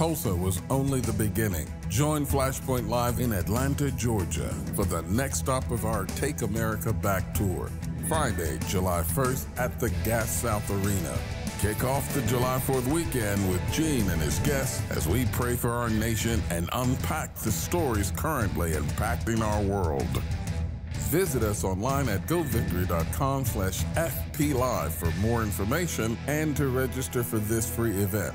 Tulsa was only the beginning. Join Flashpoint Live in Atlanta, Georgia for the next stop of our Take America Back tour. Friday, July 1st at the Gas South Arena. Kick off the July 4th weekend with Gene and his guests as we pray for our nation and unpack the stories currently impacting our world. Visit us online at govictory.com slash fplive for more information and to register for this free event.